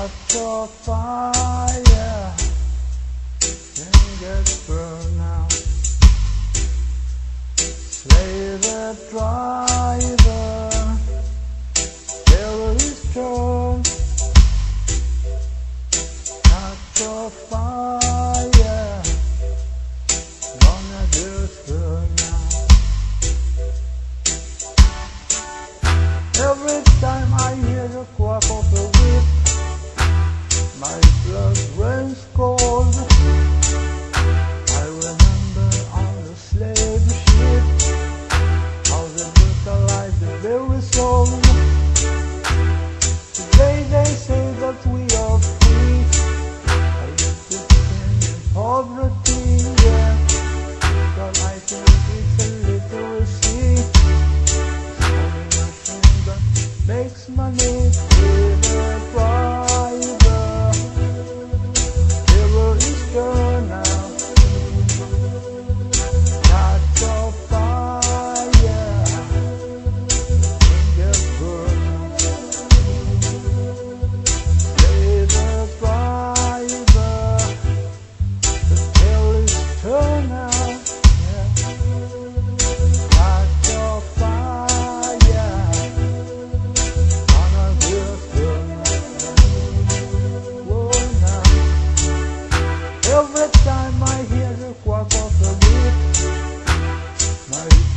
out of fire can get burned out. Slay the driver, kill his drone. Out of fire, gonna get burned out. Every time I hear the quack of. Oh.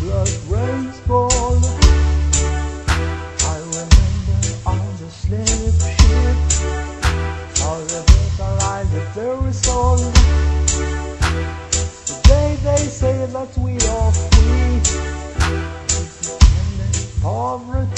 blood rains fall. I remember on the slave ship, all the people I lived there is all. Today they say that we are free. Poverty.